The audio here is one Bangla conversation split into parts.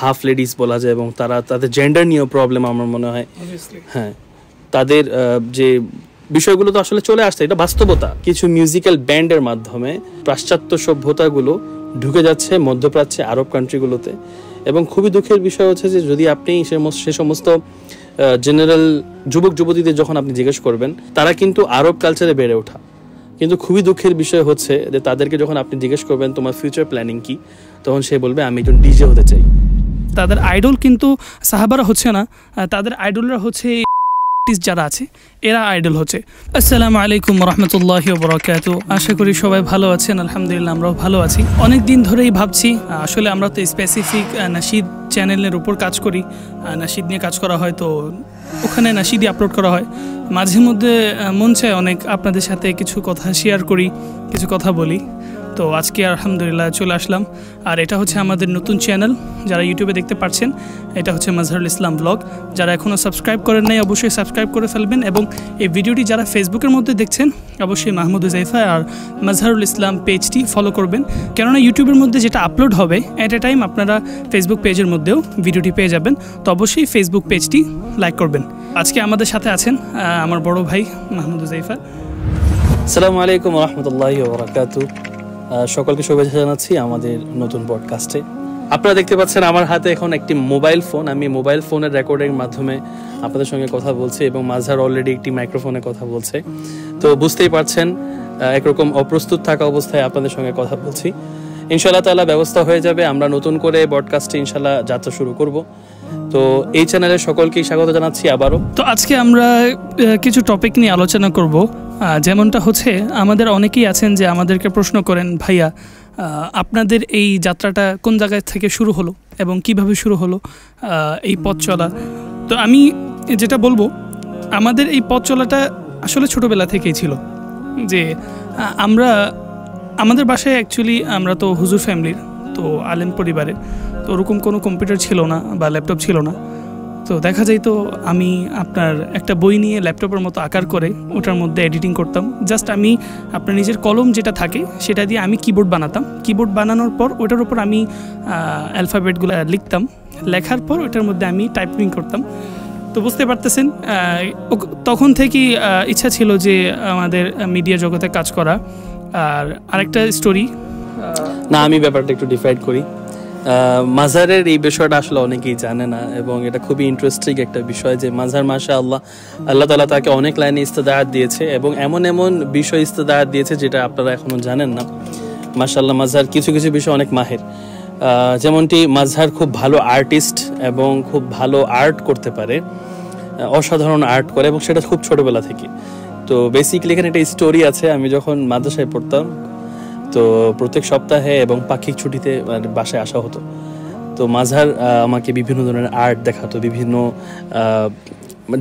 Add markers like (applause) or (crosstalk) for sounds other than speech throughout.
হাফ লেডিস বলা যায় এবং তারা তাদের জেন্ডার নিয়েও প্রবলেম আমার মনে হয়। হ্যাঁ তাদের যে বিষয়গুলো তো আসলে চলে আসছে এটা বাস্তবতা। কিছু মিউজিক্যাল ব্যান্ডের মাধ্যমে পাশ্চাত্য সভ্যতাগুলো ঢুকে যাচ্ছে মধ্যপ্রাচ্যে আরব কান্ট্রিগুলোতে এবং খুবই দুঃখের বিষয় হচ্ছে যে যদি আপনি সে সে সমস্ত জেনারেল যুবক যুবতীদের যখন আপনি জিজ্ঞেস করবেন তারা কিন্তু আরব কালচারে বেড়ে ওঠা। কিন্তু খুবই দুঃখের বিষয় হচ্ছে যে তাদেরকে যখন আপনি জিজ্ঞেস করবেন তোমার ফিউচার প্ল্যানিং কি? তখন সে বলবে আমি একজন ডিজে হতে চাই। তাদের আইডল কিন্তু সাহাবারা হচ্ছে না তাদের আইডলরা হচ্ছে যারা আছে, এরা আইডল হচ্ছে। আসসালামু আলাইকুম রহমতুল্লাহ বরকাত আশা করি সবাই ভালো আছেন, আলহামদুলিল্লাহ আমরাও ভালো আছি। অনেক দিন ধরেই ভাবছি আসলে আমরা তো স্পেসিফিক নাশিদ চ্যানেলের উপর কাজ করি নাশিদ নিয়ে কাজ করা হয় তো ওখানে নাশিদই আপলোড করা হয়। মাঝে মধ্যে মন চায় অনেক আপনাদের সাথে কিছু কথা শেয়ার করি, কিছু কথা বলি। তো আজকে আলহামদুলিল্লাহ চলে আসলাম। আর এটা হচ্ছে আমাদের নতুন চ্যানেল যারা ইউটিউবে দেখতে পাচ্ছেন এটা হচ্ছে মাজহারুল ইসলাম ব্লগ যারা এখনও সাবস্ক্রাইব করেন নাই, অবশ্যই সাবস্ক্রাইব করে ফেলবেন এবং এই ভিডিওটি যারা ফেসবুকের মধ্যে দেখছেন, অবশ্যই মাহমুদ জাইফা আর মাজহারুল ইসলাম পেজটি ফলো করবেন। কেননা ইউটিউবের মধ্যে যেটা আপলোড হবে অ্যাট এ টাইম আপনারা ফেসবুক পেজের মধ্যেও ভিডিওটি পেয়ে যাবেন। তো অবশ্যই ফেসবুক পেজটি লাইক করবেন। আজকে আমাদের সাথে আছেন আমার বড় ভাই মাহমুদ জাইফা। আসসালামু আলাইকুম রহমতুল্লাহ সকলকে শুভেচ্ছা জানাচ্ছি আমাদের নতুন পডকাস্টে আপনারা দেখতে পাচ্ছেন আমার হাতে এখন একটি মোবাইল ফোন আমি মোবাইল ফোনের রেকর্ডের মাধ্যমে আপনাদের সঙ্গে কথা বলছি এবং মাঝার অলরেডি একটি মাইক্রোফোনে কথা বলছে। তো বুঝতেই পারছেন একরকম অপ্রস্তুত থাকা অবস্থায় আপনাদের সঙ্গে কথা বলছি। ইনশাল্লাহ তাআলা ব্যবস্থা হয়ে যাবে। আমরা নতুন করে পডকাস্টে ইনশাল্লাহ যাত্রা শুরু করব। তো এই চ্যানেলে সকলকেই স্বাগত জানাচ্ছি আবারও। তো আজকে আমরা কিছু টপিক নিয়ে আলোচনা করব। যেমনটা হচ্ছে, আমাদের অনেকেই আছেন যে আমাদেরকে প্রশ্ন করেন, ভাইয়া আপনাদের এই যাত্রাটা কোন জায়গায় থেকে শুরু হলো এবং কীভাবে শুরু হলো এই পথ চলা? তো আমি যেটা বলব, আমাদের এই পথ চলাটা আসলে ছোটোবেলা থেকেই ছিল। যে আমরা, আমাদের বাসায় অ্যাকচুয়ালি আমরা তো হুজুর ফ্যামিলির তো আলেম পরিবারের, তো ওরকম কোনো কম্পিউটার ছিল না বা ল্যাপটপ ছিল না। তো দেখা যায় তো আমি আপনার একটা বই নিয়ে ল্যাপটপের মতো আকার করে ওটার মধ্যে এডিটিং করতাম। জাস্ট আমি আপনার নিজের কলম যেটা থাকে সেটা দিয়ে আমি কিবোর্ড বানাতাম। কিবোর্ড বানানোর পর ওটার উপর আমি অ্যালফাবেটগুলো লিখতাম। লেখার পর ওটার মধ্যে আমি টাইপিং করতাম। তো বুঝতে পারতেছেন তখন থেকেই ইচ্ছা ছিল যে আমাদের মিডিয়া জগতে কাজ করা। আর আরেকটা স্টোরি না, আমি ব্যাপারটা একটু ডিফাইড করি। মাজারের এই বিষয়টা আসলে অনেকেই জানে না এবং এটা খুবই ইন্টারেস্টিং একটা বিষয় যে মাজার মাসা আল্লাহ আল্লাহ তালা তাকে অনেক লাইনে ইস্তেদায়াত দিয়েছে এবং এমন এমন বিষয় ইস্তেদায়াত দিয়েছে যেটা আপনারা এখনও জানেন না। মাশাল্লাহ মাজার কিছু কিছু বিষয় অনেক মাহের। যেমনটি মাঝহার খুব ভালো আর্টিস্ট এবং খুব ভালো আর্ট করতে পারে অসাধারণ আর্ট করে এবং সেটা খুব ছোটবেলা থেকে। তো বেসিক্যালি এখানে একটা স্টোরি আছে, আমি যখন মাদ্রাসায় পড়তাম তো প্রত্যেক সপ্তাহে এবং পাক্ষিক ছুটিতে মানে বাসায় আসা হতো। তো মাঝার আমাকে বিভিন্ন ধরনের আর্ট দেখাতো, বিভিন্ন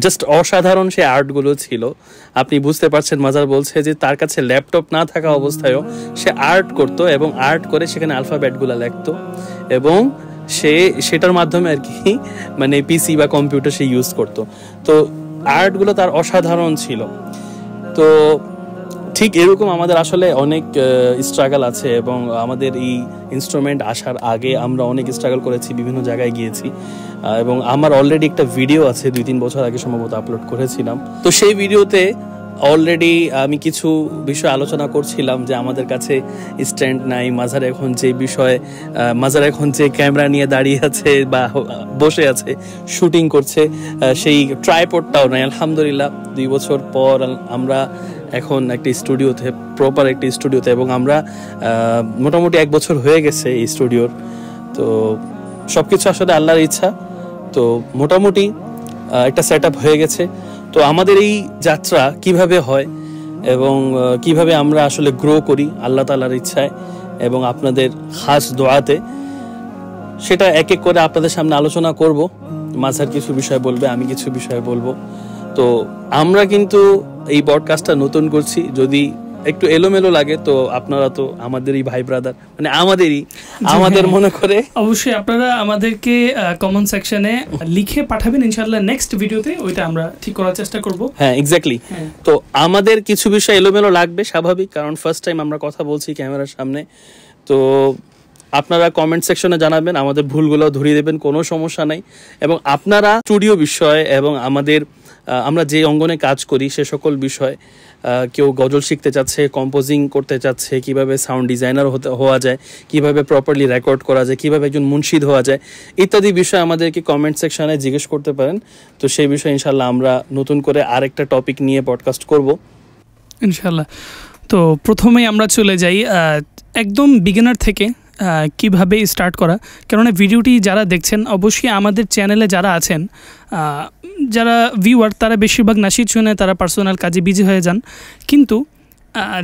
জাস্ট অসাধারণ সেই আর্টগুলো ছিল। আপনি বুঝতে পারছেন মাজার বলছে যে তার কাছে ল্যাপটপ না থাকা অবস্থায়ও সে আর্ট করতো এবং আর্ট করে সেখানে আলফাবেটগুলো লিখতো এবং সে, সেটার মাধ্যমে আর কি মানে পিসি বা কম্পিউটার সে ইউজ করতো। তো আর্টগুলো তার অসাধারণ ছিল। তো ঠিক এরকম আমাদের আসলে অনেক স্ট্রাগল আছে এবং আমাদের এই ইনস্ট্রুমেন্ট আসার আগে আমরা অনেক স্ট্রাগল করেছি, বিভিন্ন জায়গায় গিয়েছি। এবং আমার অলরেডি একটা ভিডিও আছে, দুই তিন বছর আগে সম্ভবত আপলোড করেছিলাম। তো সেই ভিডিওতে অলরেডি আমি কিছু বিষয় আলোচনা করছিলাম যে আমাদের কাছে স্ট্যান্ড নাই, মাজার এখন যে বিষয়ে মাজার এখন যে ক্যামেরা নিয়ে দাঁড়িয়ে আছে বা বসে আছে শুটিং করছে সেই ট্রাইপডটাও নাই। আলহামদুলিল্লাহ, দুই বছর পর আমরা এখন একটা স্টুডিওতে প্রপার একটা স্টুডিওতে এবং আমরা মোটামুটি এক বছর হয়ে গেছে এই স্টুডিওর। তো সব কিছু আসলে আল্লাহর ইচ্ছা। তো মোটামুটি একটা সেট হয়ে গেছে। তো আমাদের এই যাত্রা কীভাবে হয় এবং কীভাবে আমরা আসলে গ্রো করি আল্লাহ তালার ইচ্ছায় এবং আপনাদের খাস দোয়াতে, সেটা এক এক করে আপনাদের সামনে আলোচনা করব। মাঝার কিছু বিষয় বলবে, আমি কিছু বিষয় বলব। তো আমরা কিন্তু এই পডকাস্টটা নতুন করছি। যদি একটু এলোমেলো লাগে তো আপনারা তো আমাদেরই ভাই ব্রাদার মানে আমাদেরই আমাদের। মনে করে। অবশ্যই আপনারা আমাদেরকে কমেন্ট সেকশনে লিখে পাঠাবেন ইনশাআল্লাহ নেক্সট ভিডিওতে ওইটা আমরা ঠিক করার চেষ্টা করব। হ্যাঁ এক্স্যাক্টলি তো আমাদের কিছু বিষয় এলোমেলো লাগবে স্বাভাবিক কারণ ফার্স্ট টাইম আমরা কথা বলছি ক্যামেরার সামনে। তো আপনারা কমেন্ট সেকশনে জানাবেন আমাদের ভুলগুলো ধরিয়ে দেবেন কোনো সমস্যা নাই। এবং আপনারা স্টুডিও বিষয় এবং আমাদের আমরা যে অঙ্গনে কাজ করি সে সকল বিষয় কেউ গজল শিখতে চাচ্ছে কম্পোজিং করতে চাচ্ছে, কীভাবে সাউন্ড ডিজাইনার হতে, হওয়া যায়, কীভাবে প্রপারলি রেকর্ড করা যায়, কীভাবে একজন মুন্সিদ হওয়া যায়, ইত্যাদি বিষয় আমাদেরকে কমেন্ট সেকশনে জিজ্ঞেস করতে পারেন। তো সেই বিষয়ে ইনশাল্লাহ আমরা নতুন করে আরেকটা টপিক নিয়ে পডকাস্ট করব। ইনশাল্লাহ তো প্রথমেই আমরা চলে যাই একদম বিগিনার থেকে কীভাবে স্টার্ট করা। কেননা ভিডিওটি যারা দেখছেন, অবশ্যই আমাদের চ্যানেলে যারা আছেন যারা ভিউয়ার তারা বেশিরভাগ নাসির শুনে তারা পার্সোনাল কাজে বিজি হয়ে যান। কিন্তু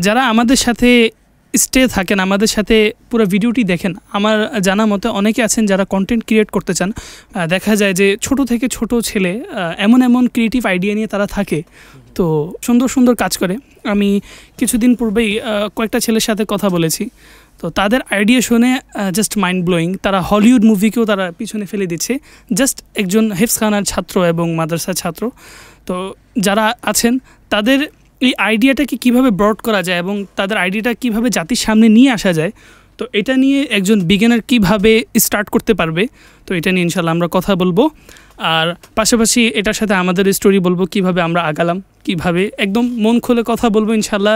যারা আমাদের সাথে স্টে থাকেন, আমাদের সাথে পুরো ভিডিওটি দেখেন, আমার জানা মতে অনেকে আছেন যারা কন্টেন্ট ক্রিয়েট করতে চান। দেখা যায় যে ছোট থেকে ছোট ছেলে এমন এমন ক্রিয়েটিভ আইডিয়া নিয়ে তারা থাকে। তো সুন্দর সুন্দর কাজ করে। আমি কিছুদিন পূর্বেই কয়েকটা ছেলের সাথে কথা বলেছি। তো তাদের আইডিয়া শুনে জাস্ট মাইন্ড ব্লোয়িং তারা হলিউড মুভিকেও তারা পিছনে ফেলে দিচ্ছে। জাস্ট একজন হেফস খানার ছাত্র এবং মাদ্রাসার ছাত্র। তো যারা আছেন, তাদের এই আইডিয়াটাকে কীভাবে ব্রড করা যায় এবং তাদের আইডিয়াটা কীভাবে জাতির সামনে নিয়ে আসা যায়, তো এটা নিয়ে একজন বিজ্ঞানের কীভাবে স্টার্ট করতে পারবে, তো এটা নিয়ে ইনশাল্লাহ আমরা কথা বলব। আর পাশাপাশি এটার সাথে আমাদের স্টোরি বলব, কীভাবে আমরা আগালাম, কীভাবে একদম মন খুলে কথা বলব ইনশাল্লাহ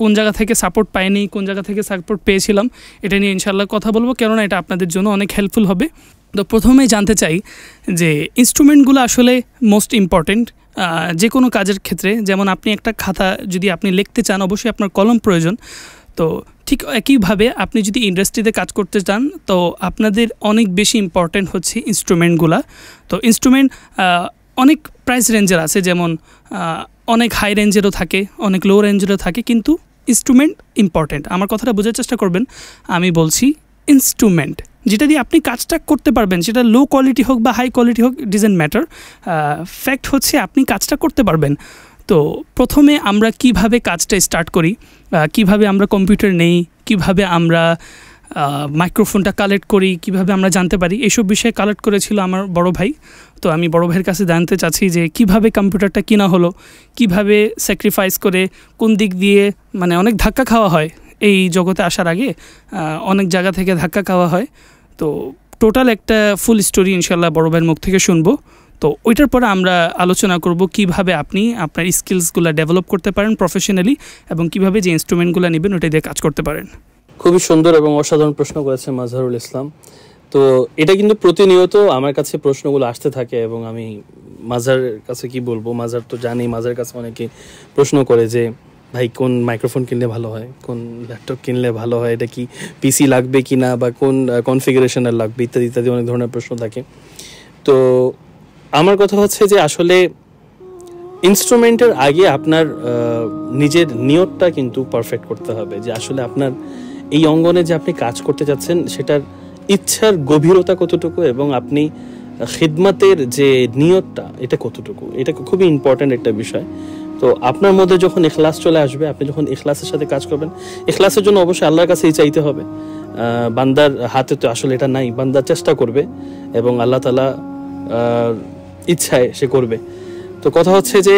কোন জায়গা থেকে সাপোর্ট পাইনি, কোন জায়গা থেকে সাপোর্ট পেয়েছিলাম, এটা নিয়ে ইনশাল্লাহ কথা বলব। কেননা এটা আপনাদের জন্য অনেক হেল্পফুল হবে। তো প্রথমেই জানতে চাই যে ইনস্ট্রুমেন্টগুলো আসলে মোস্ট ইম্পর্টেন্ট যে কোনো কাজের ক্ষেত্রে, যেমন আপনি একটা খাতা যদি আপনি লিখতে চান, অবশ্যই আপনার কলম প্রয়োজন। তো ঠিক একইভাবে আপনি যদি ইন্ডাস্ট্রিতে কাজ করতে চান, তো আপনাদের অনেক বেশি ইম্পর্টেন্ট হচ্ছে ইনস্ট্রুমেন্টগুলা তো ইনস্ট্রুমেন্ট অনেক প্রাইস রেঞ্জের আছে, যেমন অনেক হাই রেঞ্জেরও থাকে, অনেক লো রেঞ্জেরও থাকে, কিন্তু ইনস্ট্রুমেন্ট ইম্পর্টেন্ট আমার কথাটা বোঝার চেষ্টা করবেন, আমি বলছি ইনস্ট্রুমেন্ট যেটা দিয়ে আপনি কাজটা করতে পারবেন, সেটা লো কোয়ালিটি হোক বা হাই কোয়ালিটি হোক ডিজেন্ট ম্যাটার ফ্যাক্ট হচ্ছে আপনি কাজটা করতে পারবেন। তো প্রথমে আমরা কীভাবে কাজটা স্টার্ট করি কীভাবে আমরা কম্পিউটার নেই, কীভাবে আমরা মাইক্রোফোনটা কালেক্ট করি, কীভাবে আমরা জানতে পারি? এইসব বিষয়ে কালেক্ট করেছিল আমার বড় ভাই। তো আমি বড় ভাইয়ের কাছে জানতে চাচ্ছি যে, কীভাবে কম্পিউটারটা কিনা হলো? কীভাবে স্যাক্রিফাইস করে, কোন দিক দিয়ে মানে অনেক ধাক্কা খাওয়া হয়? এই জগতে আসার আগে অনেক জায়গা থেকে ধাক্কা খাওয়া হয়। তো টোটাল একটা ফুল স্টোরি ইনশাল্লাহ বড় ভাইয়ের মুখ থেকে শুনব। তো ওইটার পরে আমরা আলোচনা করব কীভাবে আপনি আপনার স্কিলসগুলো ডেভেলপ করতে পারেন প্রফেশনালি এবং কীভাবে যে ইনস্ট্রুমেন্টগুলো নেবেন ওটা দিয়ে কাজ করতে পারেন। খুবই সুন্দর এবং অসাধারণ প্রশ্ন করেছে মাজহারুল ইসলাম। তো এটা কিন্তু প্রতিনিয়ত আমার কাছে প্রশ্নগুলো আসতে থাকে এবং আমি মাজার কাছে কি বলব? মাজার তো জানি মাজার কাছে অনেকে প্রশ্ন করে যে, ভাই, কোন মাইক্রোফোন কিনলে ভালো হয়? কোন ল্যাপটপ কিনলে ভালো হয়? এটা কি পিসি লাগবে কি না বা কোন কনফিগারেশনের লাগবে? ইত্যাদি ইত্যাদি অনেক ধরনের প্রশ্ন থাকে। তো আমার কথা হচ্ছে যে আসলে ইনস্ট্রুমেন্টের আগে আপনার নিজের নিয়তটা কিন্তু পারফেক্ট করতে হবে। যে আসলে আপনার এই অঙ্গনে যে আপনি কাজ করতে যাচ্ছেন, সেটার ইচ্ছার গভীরতা কতটুকু এবং আপনি খিদমাতের যে নিয়তটা, এটা কতটুকু? এটা খুবই ইম্পর্ট্যান্ট একটা বিষয়। তো আপনার মধ্যে যখন এখলাস চলে আসবে, আপনি যখন এখলাসের সাথে কাজ করবেন এখলাসের জন্য অবশ্যই আল্লাহর কাছেই চাইতে হবে। বান্দার হাতে তো আসলে এটা নাই বান্দার চেষ্টা করবে এবং আল্লাহ তালা ইচ্ছায় সে করবে। তো কথা হচ্ছে যে,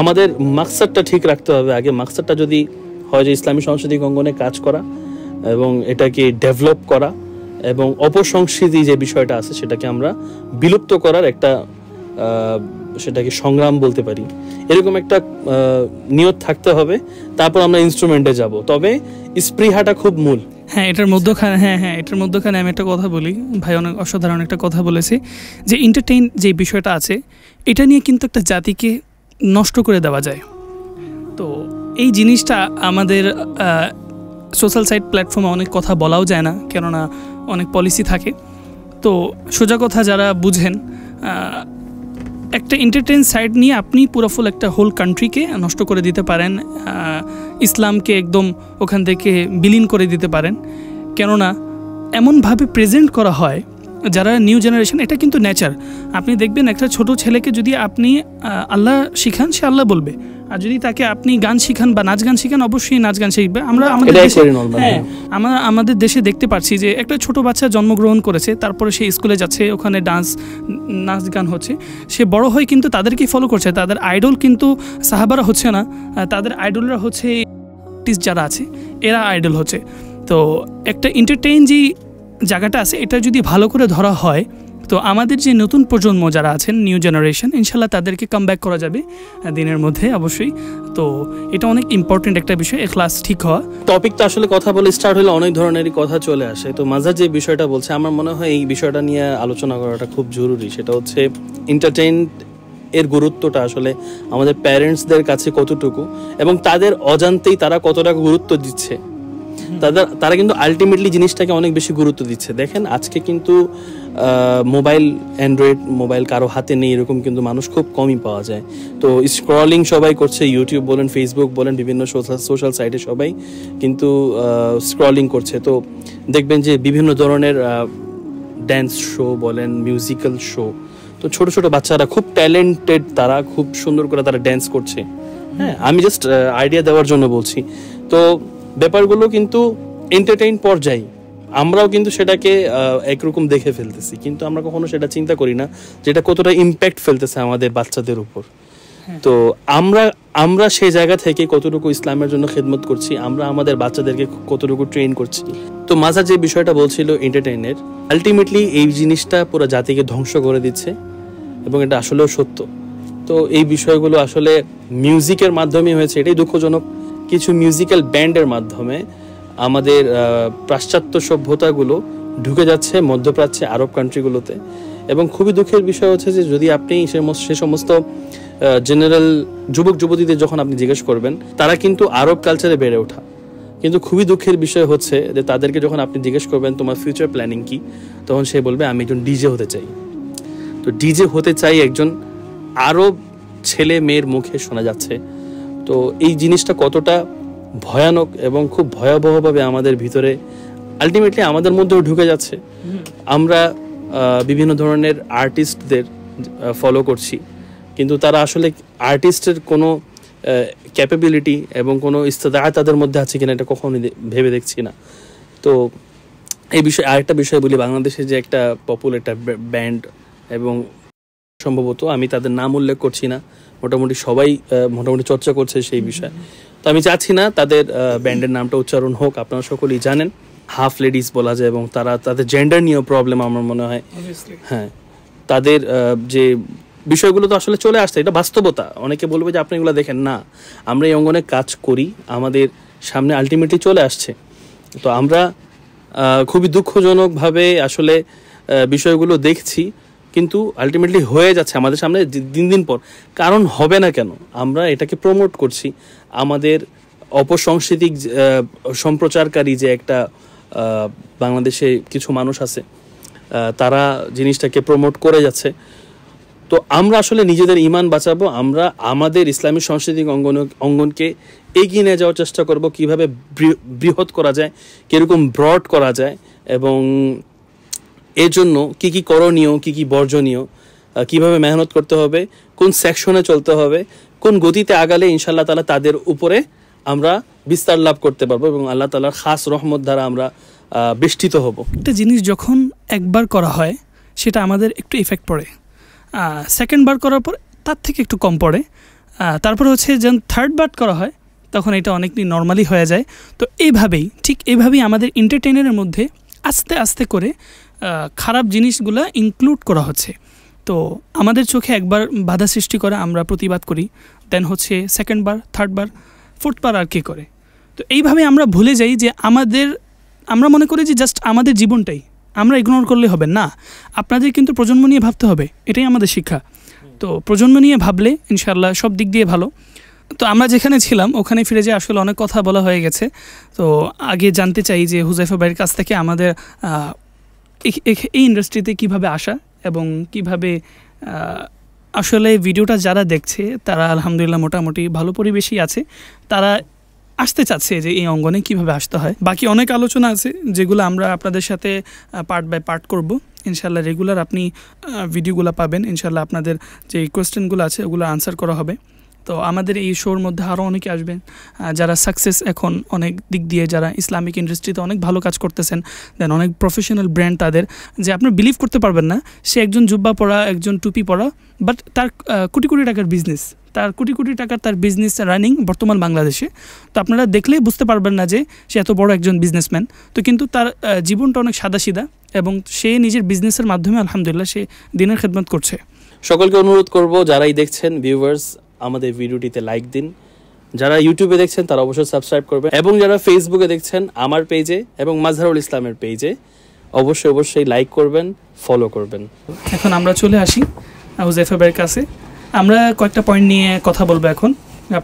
আমাদের মাকসাদটা ঠিক রাখতে হবে। আগে মাকসাদটা যদি হয় যে ইসলামী সাংস্কৃতিক অঙ্গনে কাজ করা এবং এটাকে ডেভেলপ করা এবং অপসংস্কৃতি যে বিষয়টা আছে সেটাকে আমরা বিলুপ্ত করার একটা সেটাকে সংগ্রাম বলতে পারি। এরকম একটা নিয়ত থাকতে হবে। তারপর আমরা ইনস্ট্রুমেন্টে যাব। তবে স্পৃহাটা খুব মূল। হ্যাঁ এটার মধ্যখানে হ্যাঁ হ্যাঁ এটার মধ্যখানে আমি একটা কথা বলি। ভাই, অনেক অসাধারণ একটা কথা বলেছে যে এন্টারটেইন যে বিষয়টা আছে, এটা নিয়ে কিন্তু একটা জাতিকে নষ্ট করে দেওয়া যায়। তো এই জিনিসটা আমাদের সোশ্যাল সাইট প্ল্যাটফর্মে অনেক কথা বলাও যায় না, কেননা অনেক পলিসি থাকে। তো সোজা কথা যারা বুঝেন একটা এন্টারটেইন সাইট নিয়ে আপনি পুরো ফুল একটা হোল কান্ট্রিকে নষ্ট করে দিতে পারেন ইসলামকে একদম ওখান থেকে বিলীন করে দিতে পারেন। কেননা এমনভাবে প্রেজেন্ট করা হয় যারা নিউ জেনারেশন এটা কিন্তু নেচার আপনি দেখবেন একটা ছোট ছেলেকে যদি আপনি আল্লাহ শিখান সে আল্লাহ বলবে। আর যদি তাকে আপনি গান শিখান বা নাচ গান শিখান অবশ্যই নাচ গান শিখবে। আমরা আমাদের দেশে হ্যাঁ। আমরা আমাদের দেশে দেখতে পাচ্ছি যে একটা ছোট বাচ্চা জন্মগ্রহণ করেছে তারপরে সে স্কুলে যাচ্ছে ওখানে ডান্স নাচ গান হচ্ছে। সে বড় হয়ে কিন্তু তাদেরকেই ফলো করছে। তাদের আইডল কিন্তু সাহাবারা হচ্ছে না। তাদের আইডলরা হচ্ছে যারা আছে এরা আইডল হচ্ছে। তো একটা এন্টারটেইন যে জায়গাটা আছে, এটা যদি ভালো করে ধরা হয়, তো আমাদের যে নতুন প্রজন্ম যারা আছেন নিউ জেনারেশন ইনশাল্লাহ তাদেরকে কাম ব্যাক করা যাবে দিনের মধ্যে অবশ্যই। তো এটা অনেক ইম্পর্টেন্ট একটা বিষয় ক্লাস ঠিক হওয়া। টপিক তো আসলে কথা বলে স্টার্ট হলে অনেক ধরনেরই কথা চলে আসে। তো মাঝার যে বিষয়টা বলছে, আমার মনে হয় এই বিষয়টা নিয়ে আলোচনা করাটা খুব জরুরি। সেটা হচ্ছে এন্টারটেইন এর গুরুত্বটা আসলে আমাদের প্যারেন্টসদের কাছে কতটুকু এবং তাদের অজান্তেই তারা কতটা গুরুত্ব দিচ্ছে। তাদের, তারা কিন্তু আলটিমেটলি জিনিসটাকে অনেক বেশি গুরুত্ব দিচ্ছে। দেখেন, আজকে কিন্তু মোবাইল অ্যান্ড্রয়েড মোবাইল কারও হাতে নেই, এরকম কিন্তু মানুষ খুব কমই পাওয়া যায়। তো স্ক্রলিং সবাই করছে ইউটিউব বলেন ফেসবুক বলেন, বিভিন্ন সোশ্যাল সাইটে সবাই কিন্তু স্ক্রলিং করছে। তো দেখবেন যে বিভিন্ন ধরনের ড্যান্স শো বলেন মিউজিক্যাল শো তো ছোট ছোট বাচ্চারা খুব ট্যালেন্টেড তারা খুব সুন্দর করে তারা ড্যান্স করছে। হ্যাঁ আমি জাস্ট আইডিয়া দেওয়ার জন্য বলছি। তো ব্যাপারগুলো কিন্তু এন্টারটেইন পর্যায়ে। আমরাও কিন্তু সেটাকে একরকম দেখে ফেলতেছি। কিন্তু আমরা কখনো সেটা চিন্তা করি না যেটা কতটা ইম্প্যাক্ট ফেলতেছে আমাদের বাচ্চাদের উপর। তো আমরা আমরা সেই জায়গা থেকে কতটুকু ইসলামের জন্য খেদমত করছি আমরা আমাদের বাচ্চাদেরকে কতটুকু ট্রেন করছি। তো মাজা যে বিষয়টা বলছিল এন্টারটেইনের আলটিমেটলি এই জিনিসটা পুরো জাতিকে ধ্বংস করে দিচ্ছে এবং এটা আসলেও সত্য। তো এই বিষয়গুলো আসলে মিউজিকের মাধ্যমে হয়েছে এটাই দুঃখজনক। কিছু মিউজিক্যাল ব্যান্ডের মাধ্যমে আমাদের পাশ্চাত্য সভ্যতাগুলো ঢুকে যাচ্ছে মধ্যপ্রাচ্যে, আরব কান্ট্রিগুলোতে এবং খুবই দুঃখের বিষয় হচ্ছে যে যদি আপনি সে মস- সে সমস্ত জেনারেল যুবক যুবতীদের যখন আপনি জিজ্ঞেস করবেন, তারা কিন্তু আরব কালচারে বেড়ে ওঠা। কিন্তু খুবই দুঃখের বিষয় হচ্ছে যে তাদেরকে যখন আপনি জিজ্ঞেস করবেন, তোমার ফিউচার প্ল্যানিং কি? তখন সে বলবে, আমি একজন ডিজে হতে চাই। তো ডিজে হতে চাই একজন আরব ছেলে মেয়ের মুখে শোনা যাচ্ছে। তো এই জিনিসটা কতটা ভয়ানক এবং খুব ভয়াবহভাবে আমাদের ভিতরে আলটিমেটলি আমাদের মধ্যেও ঢুকে যাচ্ছে। আমরা বিভিন্ন ধরনের আর্টিস্টদের ফলো করছি। কিন্তু তারা আসলে আর্টিস্টের কোনো ক্যাপাবিলিটি এবং কোনো ইস্তেদা তাদের মধ্যে আছে কিনা এটা কখনোই ভেবে দেখছি না। তো এই বিষয়ে, আরেকটা বিষয় বলি, বাংলাদেশে যে একটা পপুলার একটা ব্যান্ড এবং সম্ভবত আমি তাদের নাম উল্লেখ করছি না। মোটামুটি সবাই মোটামুটি চর্চা করছে সেই বিষয়ে। তো আমি চাচ্ছি না তাদের ব্যান্ডের নামটা উচ্চারণ হোক আপনারা সকলেই জানেন। হাফ লেডিস বলা যায় এবং তারা তাদের জেন্ডার নিয়েও প্রবলেম আমার মনে হয়। হ্যাঁ তাদের যে বিষয়গুলো তো আসলে চলে আসছে এটা বাস্তবতা। অনেকে বলবে যে আপনি এগুলো দেখেন। না আমরা এই অঙ্গনে কাজ করি আমাদের সামনে আলটিমেটলি চলে আসছে। তো আমরা খুবই দুঃখজনকভাবে আসলে বিষয়গুলো দেখছি। কিন্তু আলটিমেটলি হয়ে যাচ্ছে আমাদের সামনে দিন দিন পর। কারণ হবে না কেন? আমরা এটাকে প্রমোট করছি। আমাদের অপসংস্কৃতিক সম্প্রচারকারী যে একটা বাংলাদেশে কিছু মানুষ আছে তারা জিনিসটাকে প্রমোট করে যাচ্ছে। তো আমরা আসলে নিজেদের ইমান বাঁচাবো। আমরা আমাদের ইসলামী সাংস্কৃতিক অঙ্গন, অঙ্গনকে এগিয়ে নিয়ে যাওয়ার চেষ্টা করব কীভাবে বৃহৎ করা যায়, কীরকম ব্রড করা যায় এবং এর জন্য কি কি করণীয়, কি কি বর্জনীয় কীভাবে মেহনত করতে হবে, কোন সেকশনে চলতে হবে, কোন গতিতে আগালে ইনশাল্লাহ তালা তাদের উপরে আমরা বিস্তার লাভ করতে পারব এবং আল্লাহ তালার খাস রহমত দ্বারা আমরা বেষ্টিত হব। একটা জিনিস যখন একবার করা হয়, সেটা আমাদের একটু ইফেক্ট পড়ে। সেকেন্ড বার করার পর তার থেকে একটু কম পড়ে। তারপর হচ্ছে যখন থার্ড বার করা হয়, তখন এটা অনেকটাই নর্মালি হয়ে যায়। তো এইভাবেই ঠিক এইভাবেই আমাদের এন্টারটেইনারের মধ্যে আস্তে আস্তে করে খারাপ জিনিসগুলো ইনক্লুড করা হচ্ছে। তো আমাদের চোখে একবার বাধা সৃষ্টি করে, আমরা প্রতিবাদ করি দেন হচ্ছে সেকেন্ড বার থার্ড বার ফোর্থ বার আর কি করে? তো এইভাবে আমরা ভুলে যাই যে আমাদের, আমরা মনে করি যে জাস্ট আমাদের জীবনটাই, আমরা ইগনোর করলে হবে না। আপনাদের কিন্তু প্রজন্ম নিয়ে ভাবতে হবে, এটাই আমাদের শিক্ষা। তো প্রজন্ম নিয়ে ভাবলে ইনশাল্লাহ সব দিক দিয়ে ভালো। তো আমরা যেখানে ছিলাম, ওখানে ফিরে যে আসলে অনেক কথা বলা হয়ে গেছে। তো আগে জানতে চাই যে হুজাইফা ভাইয়ের কাছ থেকে আমাদের এই- ইন্ডাস্ট্রিতে কীভাবে আসা এবং কীভাবে আসলে ভিডিওটা যারা দেখছে, তারা আলহামদুলিল্লাহ মোটামুটি ভালো পরিবেশই আছে। তারা আসতে চাচ্ছে যে এই অঙ্গনে কীভাবে আসতে হয়। বাকি অনেক আলোচনা আছে, যেগুলো আমরা আপনাদের সাথে পার্ট বাই পার্ট করব। ইনশাল্লাহ রেগুলার আপনি ভিডিওগুলো পাবেন। ইনশাল্লাহ আপনাদের যে কোয়েশ্চেনগুলো আছে, ওগুলো আনসার করা হবে। তো আমাদের এই শোর মধ্যে আরও অনেকে আসবেন যারা সাকসেস এখন অনেক দিক দিয়ে যারা ইসলামিক ইন্ডাস্ট্রিতে অনেক ভালো কাজ করতেছেন দেন অনেক প্রফেশনাল ব্র্যান্ড তাদের, যে আপনার বিলিভ করতে পারবেন না, সে একজন জুব্বা পরা, একজন টুপি পরা বাট তার কোটি কোটি টাকার বিজনেস তার কোটি কোটি টাকার তার বিজনেস রানিং বর্তমান বাংলাদেশে। তো আপনারা দেখলেই বুঝতে পারবেন না যে সে এত বড় একজন বিজনেসম্যান তো কিন্তু তার জীবনটা অনেক সাদাসিধা এবং সে নিজের বিজনেসের মাধ্যমে আলহামদুলিল্লাহ সে দিনের খেদমত করছে। সকলকে অনুরোধ করব, যারাই দেখছেন ভিউয়ার্স আমাদের ভিডিওটিতে লাইক দিন। যারা ইউটিউবে দেখছেন, তারা অবশ্যই সাবস্ক্রাইব করবেন। এবং যারা ফেসবুকে দেখছেন, আমার পেজে এবং মাজহারুল ইসলামের পেজে অবশ্যই অবশ্যই লাইক করবেন ফলো করবেন। এখন আমরা চলে আসি হুজাইফা ভাইয়ের কাছে। আমরা কয়েকটা পয়েন্ট নিয়ে কথা বলব এখন।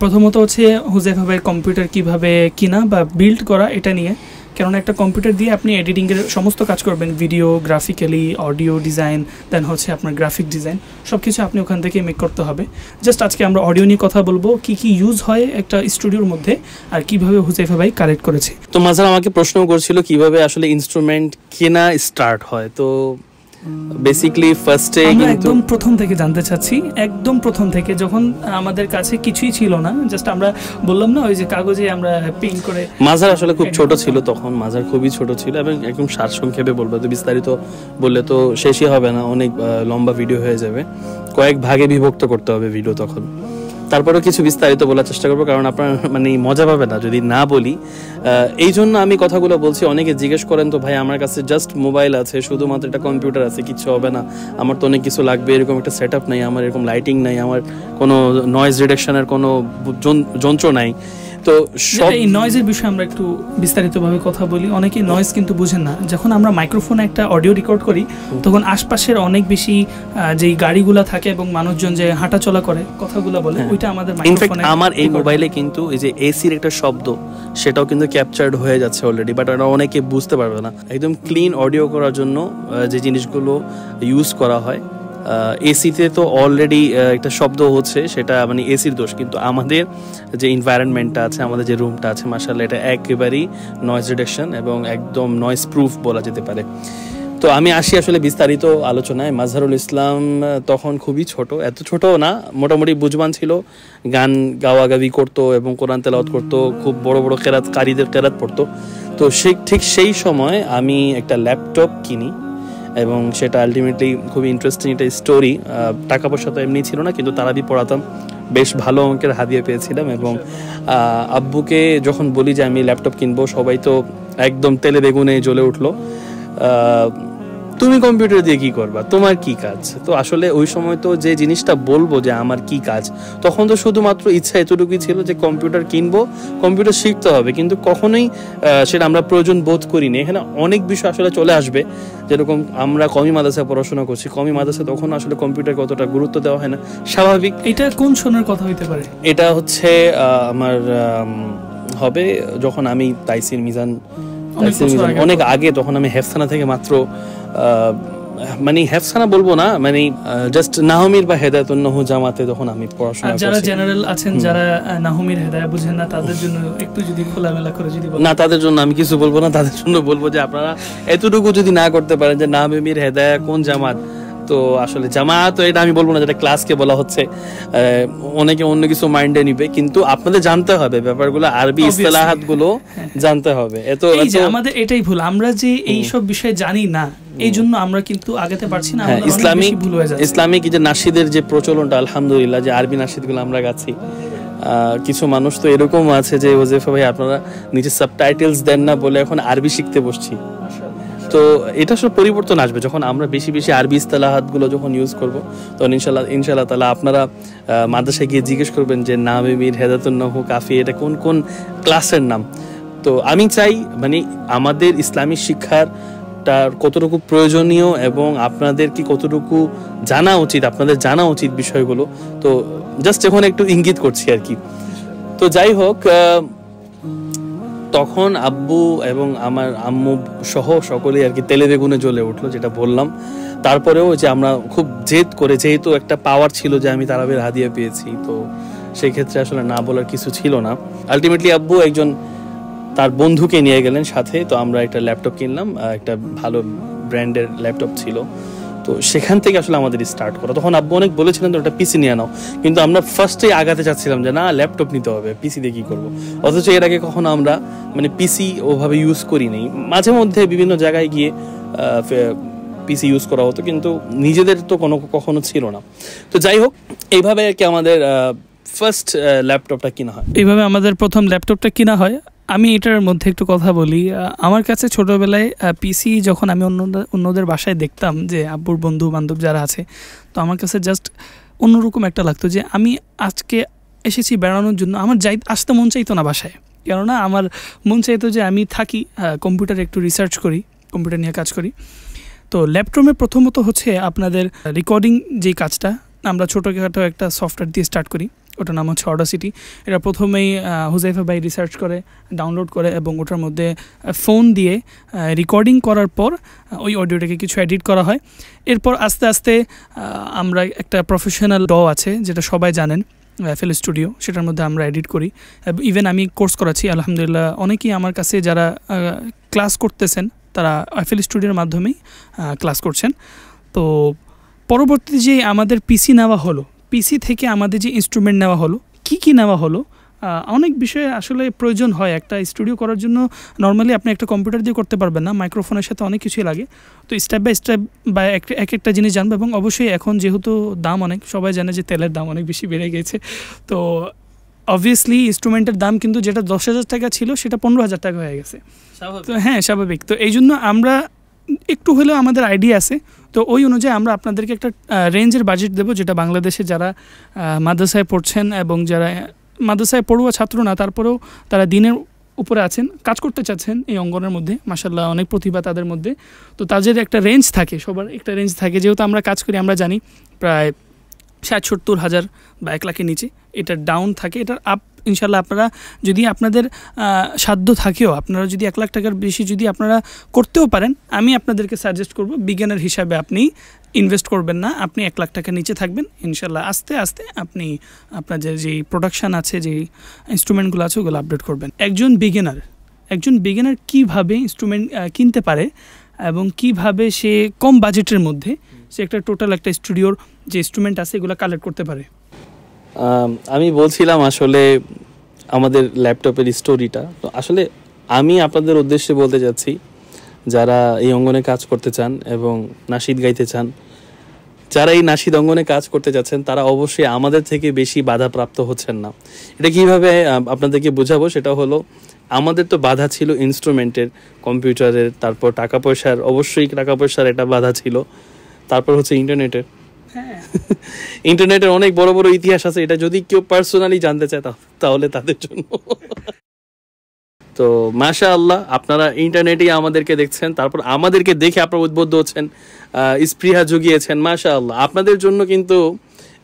প্রথমত হচ্ছে হুজাইফা ভাইয়ের কম্পিউটার কীভাবে কিনা বা বিল্ড করা, এটা নিয়ে। কেননা একটা কম্পিউটার দিয়ে আপনি এডিটিংয়ের সমস্ত কাজ করবেন। Video graphically audio design then হচ্ছে আপনার গ্রাফিক ডিজাইন সব কিছু আপনি ওখান থেকে মেক করতে হবে। জাস্ট আজকে আমরা অডিও নিয়ে কথা বলব, কি কি ইউজ হয় একটা স্টুডিওর মধ্যে, আর কীভাবে হুজাইফা ভাই কালেক্ট করেছে। তো মাঝার আমাকে প্রশ্ন করছিল, কীভাবে আসলে ইনস্ট্রুমেন্ট কেনা স্টার্ট হয়? তো বেসিক্যালি ফার্স্টে কিন্তু একদম প্রথম থেকে জানতে চাচ্ছি একদম প্রথম থেকে যখন আমাদের কাছে কিছুই ছিল না জাস্ট আমরা বললাম না ওই যে কাগজে আমরা পেইন্ট করে মাজার আসলে খুব ছোট ছিল তখন মাজার খুবই ছোট ছিল এবং একদম সারসংক্ষেপে বলব তো বিস্তারিত বললে তো শেষই হবে না অনেক লম্বা ভিডিও হয়ে যাবে। কয়েক ভাগে বিভক্ত করতে হবে ভিডিও তখন। তারপরেও কিছু বিস্তারিত বলার চেষ্টা করব, কারণ আপনার মানে মজা পাবে না যদি না বলি। এই জন্য আমি কথাগুলো বলছি, অনেকে জিজ্ঞেস করেন, তো ভাই, আমার কাছে জাস্ট মোবাইল আছে, শুধুমাত্র একটা কম্পিউটার আছে কিছু হবে না। আমার তো অনেক কিছু লাগবে, এরকম একটা সেট আপ নাই, আমার এরকম লাইটিং নাই, আমার কোনো নয়েজ ডিটেকশনের কোনো যন- যন্ত্র নাই। তো এই নয়েজের বিষয়ে আমরা একটু বিস্তারিতভাবে কথা বলি। অনেকে নয়েজ কিন্তু বুঝেন না। যখন আমরা মাইক্রোফোনে একটা অডিও রেকর্ড করি তখন আশপাশের অনেক বেশি যেই গাড়িগুলা থাকে এবং মানুষজন যে হাঁটাচলা করে কথাগুলো বলে হ্যাঁ। ওইটা আমাদের মাইক্রোফোনে আমার এই মোবাইলে কিন্তু এই যে এসির একটা শব্দ সেটাও কিন্তু ক্যাপচার্ড হয়ে যাচ্ছে অলরেডি বাট ওটা অনেকে বুঝতে পারবে না। একদম ক্লিন অডিও করার জন্য যে জিনিসগুলো ইউজ করা হয় এসিতে তো অলরেডি একটা শব্দ হচ্ছে, সেটা মানে এসির দোষ। কিন্তু আমাদের যে এনভায়রনমেন্টটা আছে, আমাদের যে রুমটা আছে মার্শাল্লাহ এটা একেবারেই নয়েজ রিডাকশন এবং একদম নয়েজ প্রুফ বলা যেতে পারে। তো আমি আসি আসলে বিস্তারিত আলোচনায়। মাজহারুল ইসলাম তখন খুবই ছোট। এত ছোট না, মোটামুটি বুঝবান ছিল। গান গাওয়াগাবি করতো এবং কোরআন তেলাওয়াত করতো, খুব বড় বড় কেরাত কারীদের কেরাত পড়তো। তো সেই, ঠিক সেই সময় আমি একটা ল্যাপটপ কিনি। এবং সেটা আলটিমেটলি খুবই ইন্টারেস্টিং একটা স্টোরি টাকা পয়সা তো এমনি ছিল না, কিন্তু তারাবি পড়াতাম। বেশ ভালো অঙ্কের হাদিয়া পেয়েছিলাম এবং আব্বুকে যখন বলি যে আমি ল্যাপটপ কিনবো, সবাই তো একদম তেলে বেগুনে জ্বলে উঠল। তুমি কম্পিউটার দিয়ে কি করবা? তোমার কি কাজ? তো আসলে ওই সময় তো যে জিনিসটা বলব যে আমার কি কাজ তখন তো শুধুমাত্র ইচ্ছা এতটুকুই ছিল যে কম্পিউটার কিনবো কম্পিউটার শিখতে হবে। কিন্তু কখনোই সেটা আমরা প্রয়োজন বোধ করিনি। এখানে অনেক বিষয় আসলে চলে আসবে। যেরকম আমরা কমি মাদ্রাসায় পড়াশোনা করছি কমি মাদ্রাসায় তখন আসলে কম্পিউটার কতটা গুরুত্ব দেওয়া হয় না। স্বাভাবিক এটা কোন সনের কথা হইতে পারে? এটা হচ্ছে আমার হবে যখন আমি তাইসির মিজান অনেক আগে তখন আমি হেফসানা থেকে মাত্র মানে হেফসানা বলব না মানে জাস্ট নাহমির বা হেদায়তুন্নহ জামাতে তখন আমি পড়াশোনা করছি যারা জেনারেল আছেন যারা নাহমির হেদায়া বুঝেন না তাদের জন্য একটু যদি খোলামেলা করে যদি বলেন। না তাদের জন্য আমি কিছু বলব না তাদের জন্য বলব যে আপনারা এতটুকু যদি না করতে পারেন যে নাহমির হেদায়া কোন জামাত তো আসলে জামাত এটা আমি বলব না যেটা ক্লাসকে বলা হচ্ছে অনেকে অন্য কিছু মাইন্ডে নিবে কিন্তু আপনাদের জানতে হবে ব্যাপারগুলো আরবি. ইস্তেলাহাতগুলো জানতে হবে। এত আমাদের এটাই ভুল আমরা যে এই সব বিষয়ে জানি না এই জন্য আমরা কিন্তু আগাতে পারছি না হ্যাঁ ইসলামিক হয়ে ইসলামিক যে নাসিদের যে প্রচলনটা আলহামদুলিল্লাহ যে আরবি নাসিদগুলো আমরা গাছি কিছু মানুষ তো এরকম আছে যে ওজেফা ভাই আপনারা নিজের সাবটাইটেলস দেন না বলে এখন আরবি শিখতে বসছি। তো এটা আসলে পরিবর্তন আসবে যখন আমরা বেশি বেশি আরবি ইস্তালাহাতগুলো যখন ইউজ করব, তখন ইনশাল্লাহ ইনশাল্লাহ তালা আপনারা মাদ্রাসায় গিয়ে জিজ্ঞেস করবেন যে নামে মির হেদাতুন্নহ কাফি, এটা কোন কোন ক্লাসের নাম? তো আমি চাই মানে আমাদের ইসলামী শিক্ষার তার কতটুকু প্রয়োজনীয় এবং আপনাদের কি কতটুকু জানা উচিত, আপনাদের জানা উচিত বিষয়গুলো, তো জাস্ট এখন একটু ইঙ্গিত করছি আর কি। তো যাই হোক তখন আব্বু এবং আমার আম্মু সহ সকলেই আর কি তেলে বেগুনে জ্বলে উঠল, যেটা বললাম। তারপরেও যে আমরা খুব জেদ করে, যেহেতু একটা পাওয়ার ছিল যে আমি তারাবের হাদিয়া পেয়েছি, তো সেই ক্ষেত্রে আসলে না বলার কিছু ছিল না। আলটিমেটলি আব্বু একজন তার বন্ধুকে নিয়ে গেলেন সাথে, তো আমরা একটা ল্যাপটপ কিনলাম একটা ভালো ব্র্যান্ডের ল্যাপটপ ছিল। তো সেখান থেকে আসলে আমাদের স্টার্ট করা। তখন আব্বু অনেক বলেছিলেন তো একটা পিসি নিয়ে নাও। কিন্তু আমরা ফার্স্টেই আগাতে চাচ্ছিলাম যে, না ল্যাপটপ নিতে হবে পিসি দিয়ে কী করব? অথচ এর আগে কখনো আমরা মানে পিসি ওভাবে ইউজ করি নাই মাঝে মধ্যে বিভিন্ন জায়গায় গিয়ে পিসি ইউজ করা হতো, কিন্তু নিজেদের তো কোনো কখনো ছিল না। তো যাই হোক, এইভাবে আর কি আমাদের ফার্স্ট ল্যাপটপটা কিনা হয়। এইভাবে আমাদের প্রথম ল্যাপটপটা কিনা হয়। আমি এটার মধ্যে একটু কথা বলি। আমার কাছে ছোটোবেলায় পিসি যখন আমি অন্য, অন্যদের বাসায় দেখতাম যে আব্বুর বন্ধু বান্ধব যারা আছে, তো আমার কাছে জাস্ট অন্যরকম একটা লাগতো যে আমি আজকে এসেছি বেড়ানোর জন্য, আমার যাই, আসতে মন চাইতো না বাসায়। কেননা আমার মন চাইতো যে আমি থাকি কম্পিউটারে একটু রিসার্চ করি কম্পিউটার নিয়ে কাজ করি। তো ল্যাপটপে প্রথমত হচ্ছে আপনাদের রেকর্ডিং যেই কাজটা, আমরা ছোটোখাটো একটা সফটওয়্যার দিয়ে স্টার্ট করি। ওটার নাম হচ্ছে অডাসিটি এটা প্রথমেই হুজাইফা ভাই রিসার্চ করে ডাউনলোড করে এবং ওটার মধ্যে ফোন দিয়ে রেকর্ডিং করার পর ওই অডিওটাকে কিছু এডিট করা হয়। এরপর আস্তে আস্তে আমরা একটা প্রফেশনাল ড আছে, যেটা সবাই জানেন ফেল স্টুডিও সেটার মধ্যে আমরা এডিট করি। ইভেন আমি কোর্স করাচ্ছি, আলহামদুলিল্লাহ। অনেকেই আমার কাছে যারা ক্লাস করতেছেন, তারা এফএল স্টুডিওর মাধ্যমেই ক্লাস করছেন। তো, পরবর্তীতে যে আমাদের পিসি নেওয়া হলো পিসি থেকে আমাদের যে ইনস্ট্রুমেন্ট নেওয়া হলো কি কি নেওয়া হলো অনেক বিষয়ে আসলে প্রয়োজন হয়। একটা স্টুডিও করার জন্য নর্মালি আপনি একটা কম্পিউটার দিয়ে করতে পারবেন না মাইক্রোফোনের সাথে অনেক কিছুই লাগে। তো স্টেপ বাই স্টেপ বা এক এক একটা জিনিস জানব এবং অবশ্যই এখন যেহেতু দাম অনেক সবাই জানে যে তেলের দাম অনেক বেশি বেড়ে গেছে। তো অবভিয়াসলি ইনস্ট্রুমেন্টের দাম কিন্তু যেটা দশ হাজার টাকা ছিল সেটা পনেরো হাজার টাকা হয়ে গেছে। তো হ্যাঁ স্বাভাবিক। তো এই জন্য আমরা একটু হলেও আমাদের আইডিয়া আছে। তো ওই অনুযায়ী আমরা আপনাদেরকে একটা রেঞ্জের বাজেট দেবো, যেটা বাংলাদেশে যারা মাদ্রাসায় পড়ছেন এবং যারা, মাদ্রাসায় পড়ুয়া ছাত্র না, তারপরেও তারা দিনের উপরে আছেন, কাজ করতে চাচ্ছেন এই অঙ্গনের মধ্যে। মাসাল্লাহ অনেক প্রতিভা তাদের মধ্যে। তো তাদের একটা রেঞ্জ থাকে, সবার একটা রেঞ্জ থাকে। যেহেতু আমরা কাজ করি, আমরা জানি, প্রায় ষাট সত্তর হাজার বা এক লাখের নিচে। এটা ডাউন থাকে, এটার আপ ইনশাল্লাহ আপনারা যদি আপনাদের সাধ্য থাকেও, আপনারা যদি এক লাখ টাকার বেশি যদি আপনারা করতেও পারেন, আমি আপনাদেরকে সাজেস্ট করব বিজ্ঞানের হিসাবে আপনি ইনভেস্ট করবেন না, আপনি এক লাখ টাকা নিচে থাকবেন। ইনশাল্লাহ আস্তে আস্তে আপনি আপনাদের যেই প্রোডাকশান আছে, যেই ইনস্ট্রুমেন্টগুলো আছে, ওগুলো আপডেট করবেন। একজন বিগিনার একজন বিগিনার কীভাবে ইনস্ট্রুমেন্ট কিনতে পারে এবং কীভাবে সে কম বাজেটের মধ্যে সে একটা টোটাল একটা স্টুডিওর যে ইনস্ট্রুমেন্ট আছে, এগুলো কালেক্ট করতে পারে। আমি বলছিলাম আসলে আমাদের ল্যাপটপের স্টোরিটা তো আসলে আমি আপনাদের উদ্দেশ্যে বলতে যাচ্ছি, যারা এই অঙ্গনে কাজ করতে চান এবং নাসিদ গাইতে চান, যারা এই নাসিদ অঙ্গনে কাজ করতে যাচ্ছেন, তারা অবশ্যই আমাদের থেকে বেশি বাধাপ্রাপ্ত হচ্ছেন না। এটা কীভাবে আপনাদেরকে বোঝাবো, সেটা হলো, আমাদের তো বাধা ছিল ইনস্ট্রুমেন্টের কম্পিউটারের তারপর টাকা পয়সার, অবশ্যই টাকা পয়সার একটা বাধা ছিল। তারপর হচ্ছে ইন্টারনেটের। হ্যাঁ। (laughs) ইন্টারনেটের অনেক বড় বড় ইতিহাস আছে এটা যদি কেউ পার্সোনালি জানতে চায় তাহলে তাদের জন্য। (laughs) তো মাশা আল্লাহ আপনারা ইন্টারনেটেই আমাদেরকে দেখছেন তারপর আমাদেরকে দেখে আপনারা উদ্বুদ্ধ হচ্ছেন স্পৃহা জুগিয়েছেন মাশা আল্লাহ আপনাদের জন্য কিন্তু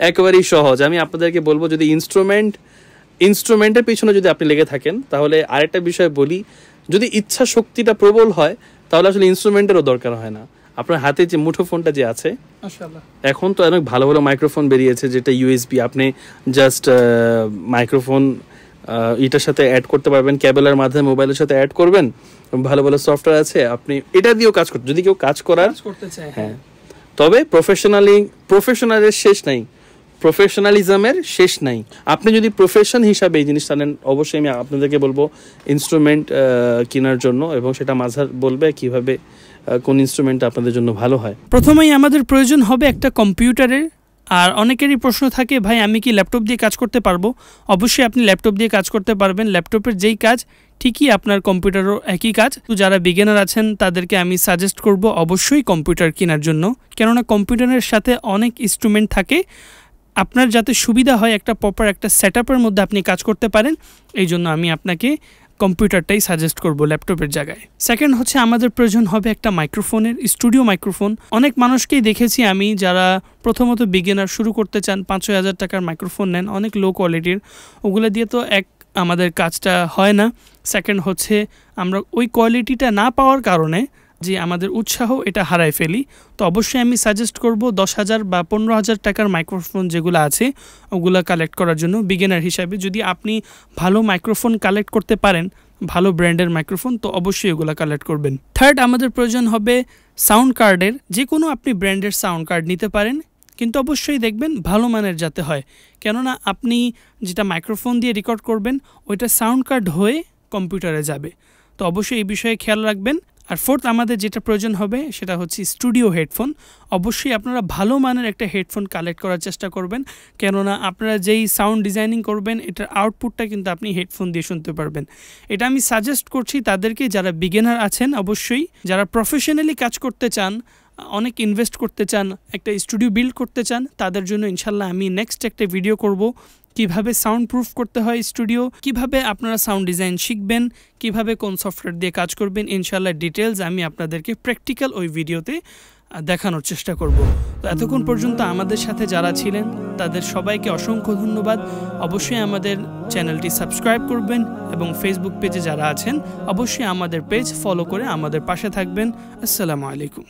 একেবারেই সহজ। আমি আপনাদেরকে বলব যদি ইনস্ট্রুমেন্ট ইনস্ট্রুমেন্টের পিছনে যদি আপনি লেগে থাকেন তাহলে আরেকটা বিষয় বলি যদি ইচ্ছা শক্তিটা প্রবল হয় তাহলে আসলে ইনস্ট্রুমেন্টেরও দরকার হয় না। আপনার হাতে যে মুঠো ফোনটা যে আছে এখন তো অনেক ভালো ভালো মাইক্রোফোন বেরিয়েছে যেটা ইউএসবি আপনি জাস্ট মাইক্রোফোন এটার সাথে অ্যাড করতে পারবেন কেবলের মাধ্যমে মোবাইলের সাথে অ্যাড করবেন। ভালো ভালো সফটওয়্যার আছে আপনি এটা দিয়েও কাজ করতে যদি কেউ কাজ করার চায় হ্যাঁ। তবে প্রফেশনালি প্রফেশনালের শেষ নাই। প্রফেশনালিজমের শেষ নাই। আপনি যদি প্রফেশন হিসাবে এই জিনিসটা নেন অবশ্যই আমি আপনাদেরকে বলব ইনস্ট্রুমেন্ট কেনার জন্য এবং সেটা মাঝার বলবে কীভাবে কোন ইনস্ট্রুমেন্ট আপনাদের জন্য ভালো হয়? প্রথমেই আমাদের প্রয়োজন হবে একটা কম্পিউটারের। আর অনেকেরই প্রশ্ন থাকে, ভাই, আমি কি ল্যাপটপ দিয়ে কাজ করতে পারব? অবশ্যই আপনি ল্যাপটপ দিয়ে কাজ করতে পারবেন। ল্যাপটপের যেই কাজ, ঠিকই আপনার কম্পিউটারও একই কাজ। তো যারা বিগিনার আছেন, তাদেরকে আমি সাজেস্ট করব অবশ্যই কম্পিউটার কেনার জন্য। কেননা কম্পিউটারের সাথে অনেক ইনস্ট্রুমেন্ট থাকে। আপনার যাতে সুবিধা হয় একটা প্রপার একটা সেট মধ্যে আপনি কাজ করতে পারেন, এই জন্য আমি আপনাকে কম্পিউটারটাই সাজেস্ট করব ল্যাপটপের জায়গায়। সেকেন্ড হচ্ছে আমাদের প্রয়োজন হবে একটা মাইক্রোফোনের স্টুডিও মাইক্রোফোন অনেক মানুষকেই দেখেছি আমি যারা প্রথমত বিগিনার শুরু করতে চান পাঁচ ছয় হাজার টাকার মাইক্রোফোন নেন, অনেক লো কোয়ালিটির ওগুলো দিয়ে তো এক আমাদের কাজটা হয় না। সেকেন্ড হচ্ছে আমরা ওই কোয়ালিটিটা না পাওয়ার কারণে যে আমাদের উৎসাহ, এটা হারায় ফেলি। তো অবশ্যই আমি সাজেস্ট করব দশ হাজার বা পনেরো হাজার টাকার মাইক্রোফোন যেগুলো আছে, ওগুলো কালেক্ট করার জন্য বিগিনার হিসাবে। যদি আপনি ভালো মাইক্রোফোন কালেক্ট করতে পারেন, ভালো ব্র্যান্ডের মাইক্রোফোন তো অবশ্যই ওগুলো কালেক্ট করবেন। থার্ড আমাদের প্রয়োজন হবে সাউন্ড কার্ডের যে কোনো আপনি ব্র্যান্ডের সাউন্ড কার্ড নিতে পারেন, কিন্তু অবশ্যই দেখবেন ভালো মানের যাতে হয়। কেননা আপনি যেটা মাইক্রোফোন দিয়ে রেকর্ড করবেন, ওইটা সাউন্ড কার্ড হয়ে কম্পিউটারে যাবে। তো অবশ্যই এই বিষয়ে খেয়াল রাখবেন। আর ফোর্থ আমাদের যেটা প্রয়োজন হবে সেটা হচ্ছে স্টুডিও হেডফোন অবশ্যই আপনারা ভালো মানের একটা হেডফোন কালেক্ট করার চেষ্টা করবেন, কেননা আপনারা যেই সাউন্ড ডিজাইনিং করবেন, এটার আউটপুটটা কিন্তু আপনি হেডফোন দিয়ে শুনতে পারবেন। এটা আমি সাজেস্ট করছি তাদেরকে, যারা বিগিনার আছেন অবশ্যই, যারা প্রফেশনালি কাজ করতে চান, অনেক ইনভেস্ট করতে চান, একটা স্টুডিও বিল্ড করতে চান, তাদের জন্য ইনশাল্লাহ আমি নেক্সট একটা ভিডিও করব। কীভাবে সাউন্ড প্রুফ করতে হয় স্টুডিও কীভাবে আপনারা সাউন্ড ডিজাইন শিখবেন, কীভাবে কোন সফটওয়্যার দিয়ে কাজ করবেন ইনশাল্লাহ ডিটেলস আমি আপনাদেরকে প্র্যাকটিক্যাল ওই ভিডিওতে দেখানোর চেষ্টা করব। তো এতক্ষণ পর্যন্ত আমাদের সাথে যারা ছিলেন, তাদের সবাইকে অসংখ্য ধন্যবাদ। অবশ্যই আমাদের চ্যানেলটি সাবস্ক্রাইব করবেন এবং ফেসবুক পেজে যারা আছেন, অবশ্যই আমাদের পেজ ফলো করে আমাদের পাশে থাকবেন। আসসালামু আলাইকুম।